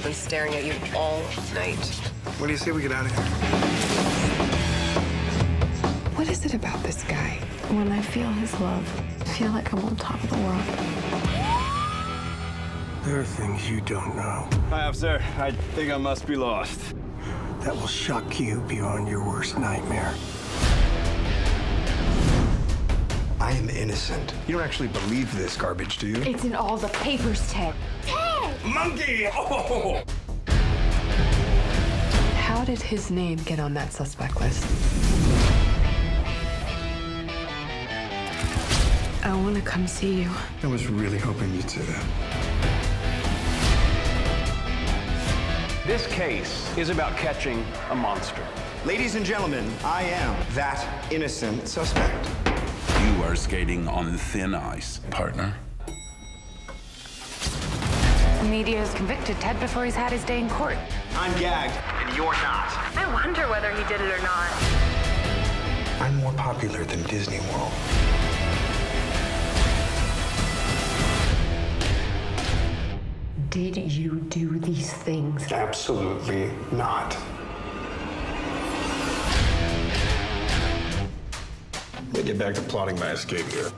been staring at you all night. What do you say we get out of here? What is it about this guy? When I feel his love, I feel like I'm on top of the world. There are things you don't know Hi, officer. I think I must be lost. that will shock you beyond your worst nightmare. I am innocent. You don't actually believe this garbage, do you? It's in all the papers, Ted. Monkey! Oh! How did his name get on that suspect list? I want to come see you. I was really hoping you'd say that. This case is about catching a monster. Ladies and gentlemen, I am that innocent suspect. You are skating on thin ice, partner. The media has convicted Ted before he's had his day in court. I'm gagged, and you're not. I wonder whether he did it or not. I'm more popular than Disney World. Did you do these things? Absolutely not. Let me get back to plotting my escape here.